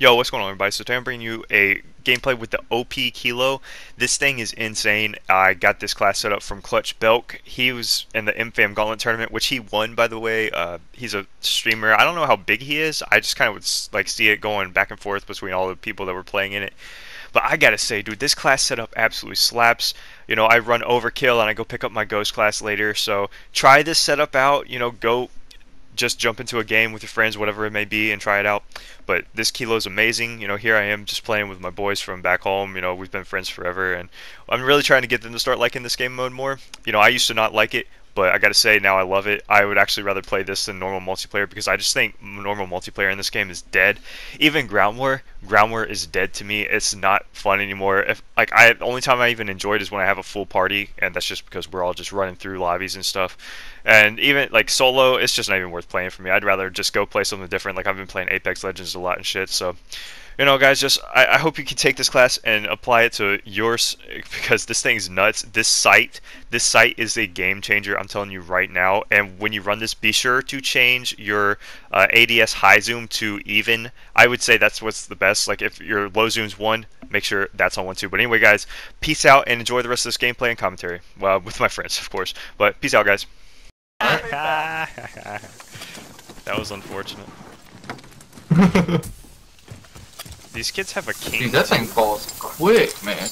Yo, what's going on everybody? So today I'm bringing you a gameplay with the OP Kilo. This thing is insane. I got this class set up from Clutch Belk. He was in the MFAM Gauntlet tournament, which he won by the way. Uh, he's a streamer. I don't know how big he is. I just kind of would like see it going back and forth between all the people that were playing in it. But I gotta say, dude, this class setup absolutely slaps. You know, I run overkill and I go pick up my ghost class later. So try this setup out. You know, go just jump into a game with your friends, whatever it may be, and try it out. But this kilo is amazing. You know, here I am just playing with my boys from back home. You know, we've been friends forever, and I'm really trying to get them to start liking this game mode more. You know, I used to not like it, but I gotta say now I love it. I would actually rather play this than normal multiplayer because I just think normal multiplayer in this game is dead. Even ground war, ground war is dead to me. It's not fun anymore. If like I, the only time I even enjoy it is when I have a full party, and that's just because we're all just running through lobbies and stuff. And even like solo, it's just not even worth playing for me. I'd rather just go play something different. Like I've been playing Apex Legends a lot and shit, so you know, guys, just I, I, hope you can take this class and apply it to yours because this thing's nuts. This sight, this sight is a game changer. I'm telling you right now. And when you run this, be sure to change your uh, ADS high zoom to even. I would say that's what's the best. Like if your low zoom's one, make sure that's on one too. But anyway, guys, peace out and enjoy the rest of this gameplay and commentary. Well, with my friends, of course. But peace out, guys. That was unfortunate. These kids have a king. Dude, that thing falls quick, man.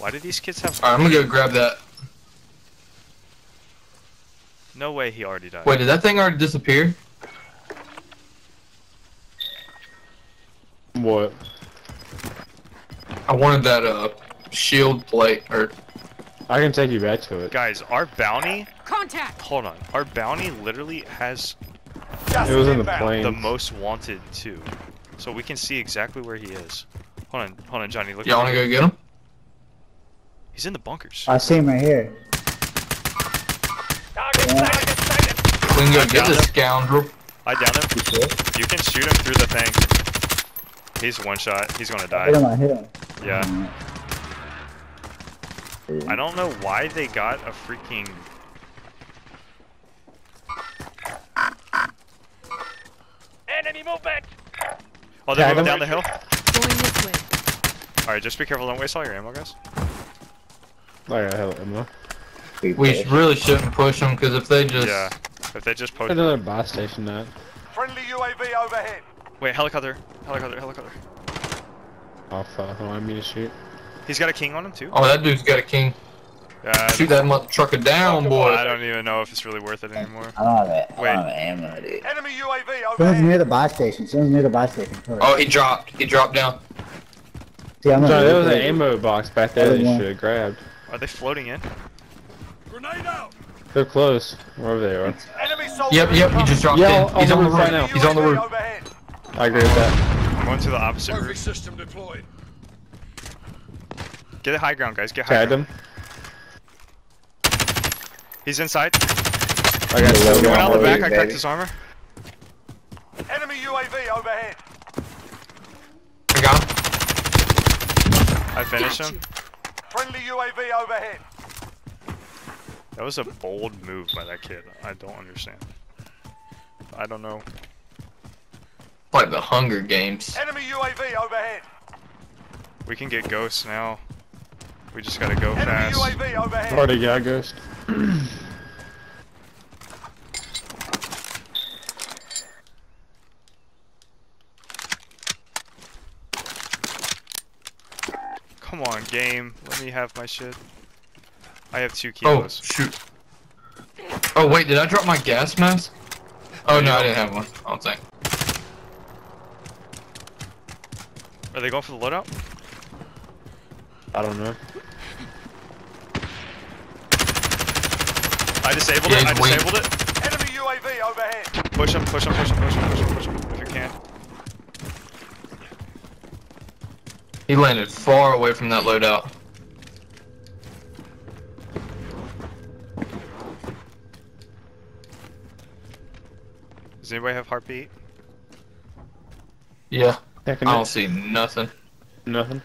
Why do these kids have? Alright, I'm gonna go grab that. No way, he already died. Wait, did that thing already disappear? What? I wanted that uh shield plate or. I can take you back to it. Guys, our bounty. Contact. Hold on, our bounty literally has it was in the plane. The most wanted too, so we can see exactly where he is. Hold on, hold on, Johnny. Look. Y'all wanna go get him? He's in the bunkers. I see him right here. We can go get this scoundrel. I down him. You can shoot him through the thing. He's one shot. He's gonna die. I hit him. I hit him. Yeah. I don't know why they got a freaking Enemy movement! Oh, they're moving down the hill? Going this way. Alright, just be careful, don't waste all your ammo, guys. Oh yeah, hell ammo. We really shouldn't push them because if they just. Yeah. If they just post. Another buy station that. Friendly UAV overhead. Wait, helicopter. Helicopter, helicopter. Oh fuck, I want me to shoot. He's got a king on him too? Oh, that dude's got a king. Uh, Shoot that mother trucker down, boy. I don't even know if it's really worth it anymore. I don't have it. I Wait. don't have ammo, dude. Enemy UAV Someone's overhead. near the buy station. Someone's near the buy station. Hurry. Oh, he dropped. He dropped down. See, I'm Sorry, gonna there was an look at it. ammo box back there that you should have grabbed. Are they floating in? Grenade out. They're close, wherever they are. Enemy soldier. Yep, yep. He just dropped Yeah, in. He's on on the the roof right now. He's on the roof. I agree with that. I'm going to the opposite route. system deployed. Get it high ground, guys. Get high Tagged ground. him. He's inside. I got Hello, so Going out the Baby, back, I cracked his armor. Enemy UAV overhead. I got him. I finished him. Friendly UAV overhead. That was a bold move by that kid. I don't understand. I don't know. Like the Hunger Games. Enemy UAV overhead. We can get ghosts now. We just gotta go Enemy fast. UAV overhead. Already got ghost. Come on, game. Let me have my shit. I have two oh, kilos. Oh, shoot. Oh, wait, did I drop my gas mask? Oh, no, I didn't have one. I don't think. Are they going for the loadout? I don't know. I disabled Yeah, it. I he's weak. disabled it. Enemy UAV overhead. Push him, push him, push him, push him, push him, push him, if you can. He landed far away from that loadout. Does anybody have heartbeat? Yeah. I don't see nothing. Nothing.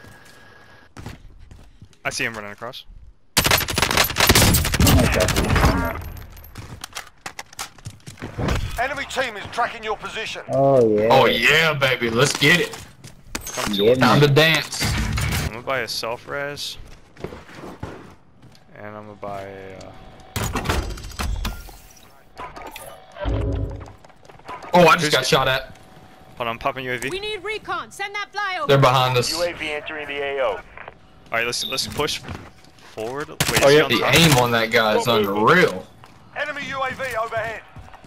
I see him running across. Oh my God. Enemy team is tracking your position. Oh yeah. Oh yeah, baby, let's get it. Come to Yeah, Time man. to dance. I'm gonna buy a self res. And I'm gonna buy a. Uh, Oh, I just Who's- got shot at. hold on, I'm popping UAV. We need recon. Send that flyover. They're behind us. UAV entering the AO. Alright, let's let's push forward. Wait, Oh, yeah, The top? aim on that guy is unreal. Enemy UAV overhead.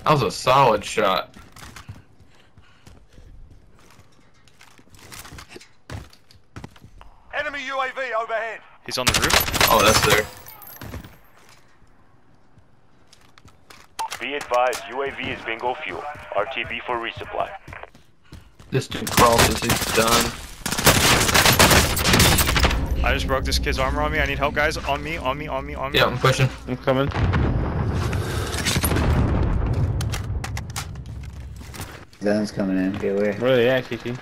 That was a solid shot. Enemy UAV overhead. He's on the roof. Oh, that's there. Be advised, UAV is bingo fuel. RTB for resupply. This dude crosses, he's done. I just broke this kid's armor on me. I need help, guys. On me, on me, on me, on me. Yeah, I'm pushing. I'm coming. Zone's coming in. Get away. Where are they at, Kiki?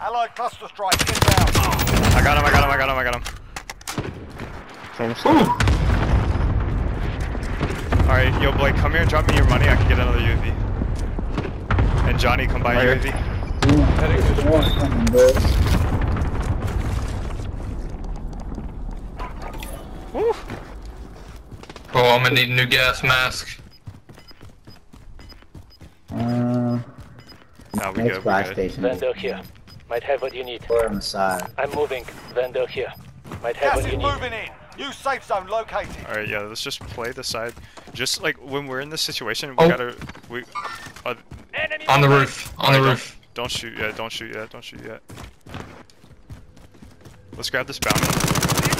Allied cluster strike inbound. I got him, I got him, I got him, I got him. From Alright, yo, Blake, come here and drop me your money. I can get another UAV. And Johnny, come buy a Right UAV. One coming, boys. Woo! Oh, I'm gonna need a new gas mask. Uh, Nah, we next good, buy we good. station. Vendor here. Might have what you need. Or on the side. I'm moving. Vendor here. Might have Gas what is you need. moving in. New safe zone located. Alright, yeah, let's just play the side. Just like when we're in this situation, we Oh. gotta. We. Uh, On the roof. On the Alright, roof. Don't shoot yet, don't shoot yet, don't shoot yet. Let's grab this bounty.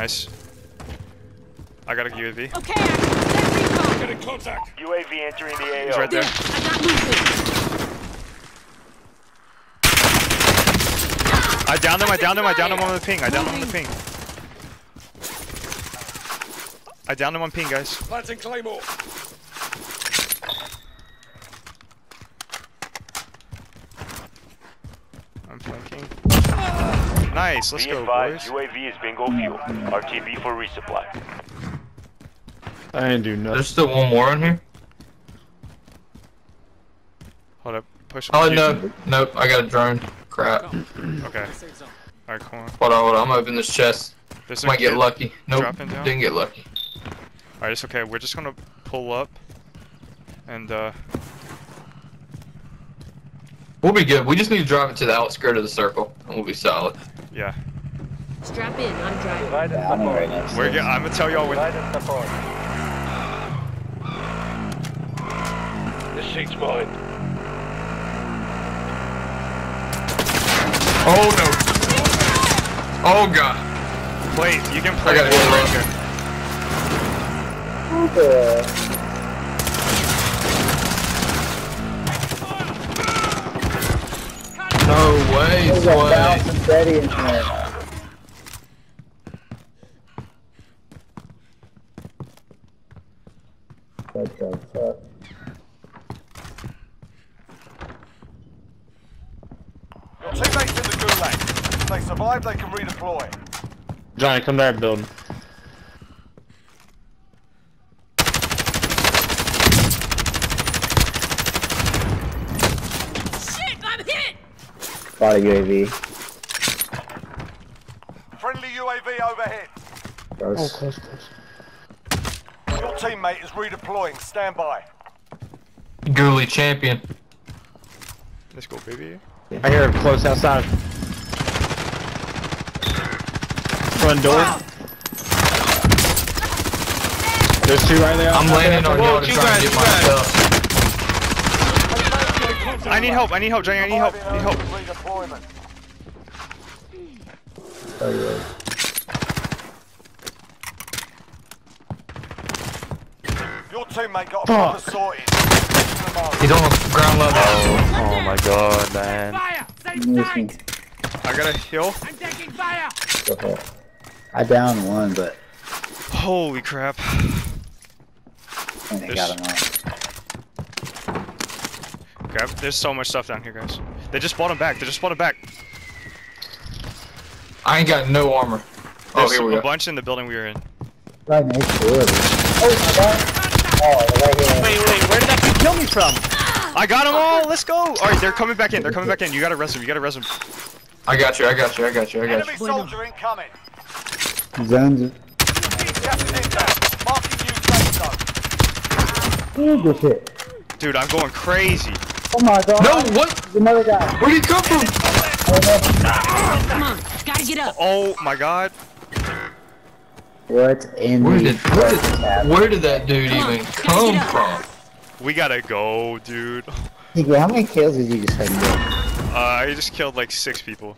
Nice. I got a UAV. Okay, Axel. Send recon. UAV entering the AO. He's right There. there. I got movement. I downed him, I downed him, I downed him on the ping, I downed him on the ping. I downed him on ping, guys. Planting Claymore. I'm flanking. Nice, let's Be go, advised, boys. UAV is bingo fuel. RTB for resupply. I didn't do nothing. There's still one more in here. Hold up, push. Oh no, nope. I got a drone. Crap. Okay. All right, come on. Hold on, hold on. I'm opening this chest. There's Might get lucky. Nope. Didn't get lucky. Alright, it's okay. We're just gonna pull up. And, uh, We'll be good. We just need to drive it to the outskirt of the circle, and we'll be solid. Yeah. Strap in. I'm driving. Provide Yeah, I'm right next to We're it. get, I'm gonna tell y'all when. support. This seat's mine. Oh no. Oh god. Wait, you can play I gotta this heal right here. Uh, No way, There's a way. bouncing in there. What the fuck? Your teammates in the gulag. If they survive, they can redeploy. Johnny, come to our building. Shit, I'm hit. Bought a UAV. Friendly UAV overhead. Gross. Oh, close, close. Your teammate is redeploying. Stand by. Ghoulie champion. Let's go, baby. I hear him close outside. Front door. There's two right there. I'm landing on y'all to try and get two my guys. stuff. I need help, I need help, Johnny, I need help, I need help. Redeployment. Oh, yeah. Your teammate got a proper sorted. He's on ground level. Oh my god, man. Fire. Stay Mission. tight. I got a heal. I'm taking fire. Go. I downed one, but Holy crap. and they got him on. Grab, there's so much stuff down here, guys. They just bought him back, they just bought him back. I ain't got no armor. Oh, There's here we a go. bunch in the building we were in. Right next door. Oh, my god. Oh, right here. Wait, wait, where did that kid kill me from? I got them all. Let's go. All right, they're coming back in. They're coming back in. You gotta rest them. You gotta rest them. I got you, I got you, I got you, I got Enemy you. soldier incoming. Zones. Gas. Marking new safe zone. Ooh, good shit. Dude, I'm going crazy. Oh my god. No, what? There's another guy. Where'd he come from? Come on, gotta get up. Oh my god. What in Where the did, where did, where did that dude Come even gotta come from? We gotta go, dude. Nigga, how many kills did you just fucking get? Uh, I just killed like six people,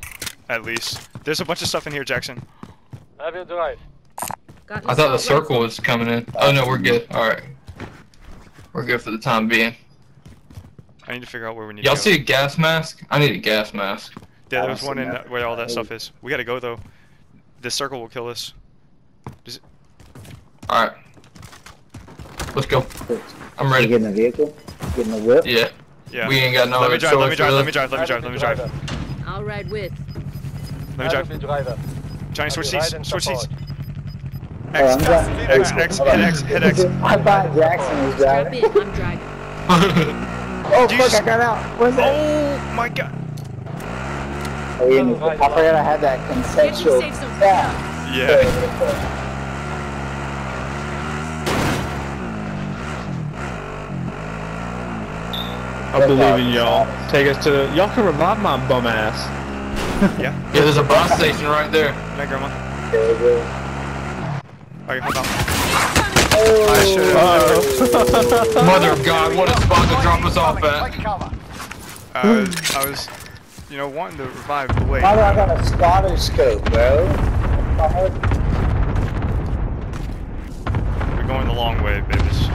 at least. There's a bunch of stuff in here, Jackson. I will drive. I thought the circle was coming in. Oh no, we're good. Alright. We're good for the time being. I need to figure out where we need Y'all to go. see a gas mask? I need a gas mask. Yeah, I there's one in that. that, where all that stuff is. We gotta go though. This circle will kill us. Alright. Let's go. I'm ready. get in the vehicle? Get in the whip? Yeah. Yeah. We ain't got no let me other drive. Let me drive. Let me drive. Let me drive. Let me drive. I'll ride with. Let me drive. Johnny, switch seats. Switch seats. Oh, I'm X, driving. X, X, hit X, hit X. I thought Jackson was Strap driving. in, I'm driving. Oh Do fuck, s- I got out. What's that? Oh my god. Oh, yeah, I forgot I had that Get you consensual. safe. Yeah. Yeah. I believe in y'all. Take us to. Y'all can revive my bum ass. Yeah. Yeah, there's a bus station right there. Night, grandma. There we go. Alright, hold on. Oh, I should've- Uh, Mother of God, what a spot to drop us off at. Take. I was, I was, you know, wanting to revive the way. Father, I got a spotter scope, bro. We're going the long way, babies.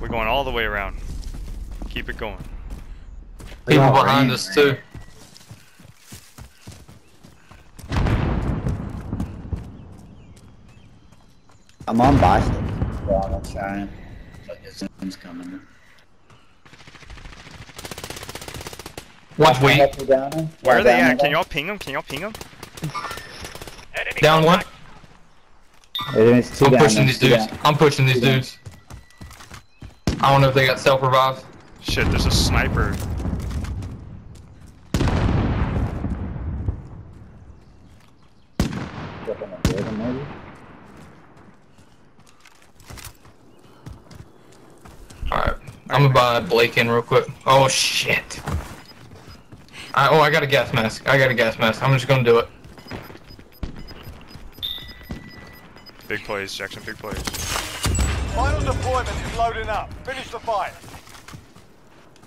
We're going all the way around. Keep it going. People behind us too. I'm on Boston. Yeah, I'm trying. But the zone's coming. Watch Can I weak. help you down there? Where are they at? Can y'all ping them? Can y'all ping them? Down one. There's two I'm pushing these dudes. I'm pushing these dudes. I don't know if they got self revive. Shit, there's a sniper. Up on the building, maybe? Alright. I'm gonna buy Blake in real quick. Oh shit. I, oh, I got a gas mask. I got a gas mask. I'm just gonna do it. Big plays, Jackson. Big plays. Final deployment is loading up. Finish the fight.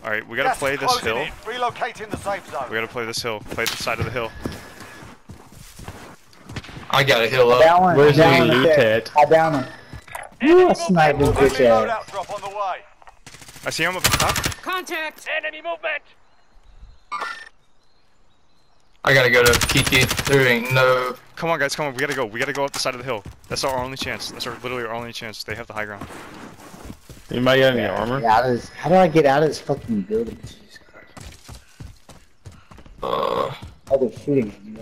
All right, we gotta Gas play this hill. in. Relocating the safe zone. We gotta play this hill. Play the side of the hill. I gotta hill up. Down one, Where's down the one loot at? I down him. Ooh, I sniped his Enemy bitch ass. loadout drop on the way. I see him up top. Contact. Enemy movement! I gotta go to Kiki. There ain't no. Come on, guys. Come on. We gotta go. We gotta go up the side of the hill. That's our only chance. That's our literally our only chance. They have the high ground. Anybody got any armor? Out of this. How do I get out of this fucking building? Jesus Christ. Uh, Oh, they're shooting at me.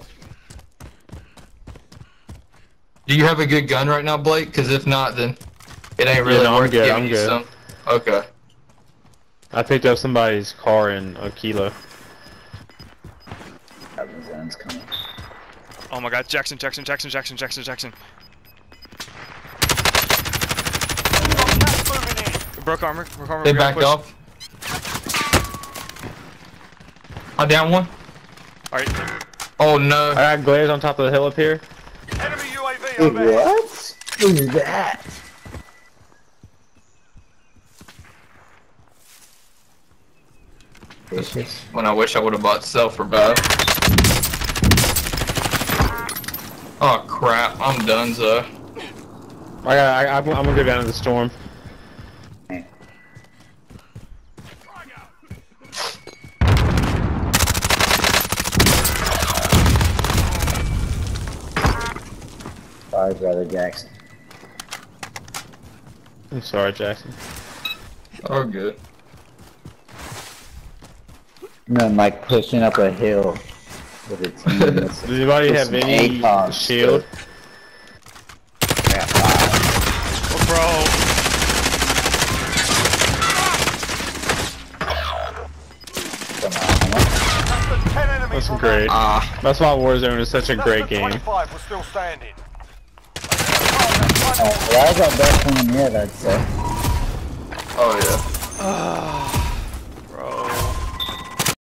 do you have a good gun right now, Blake? Because if not, then it ain't really no, I'm worth good, I'm good. some. Okay. I picked up somebody's car in a kilo. Oh, coming. Oh my God, Jackson, Jackson, Jackson, Jackson, Jackson, Jackson. Gas moving in. Broke armor. Broke armor. They backed push. off. I down one. All right. Oh no. I got glares on top of the hill up here. Enemy UAV Dude, what? Who's that? This is when I wish I would have bought self revive. Oh crap! I'm done, so. I got. I, I'm, I'm gonna go down to the storm. Sorry, brother Jackson. I'm sorry, Jackson. Oh good. And then like pushing up a hill with a team. Does anybody have any ACOG shield? stuff. got five. Oh, bro. Phenomenal. Less than 10 enemies That's great. Ah, That's why Warzone is such a great game. 25 were still standing. Oh, that was our best one yet, I'd say. oh yeah.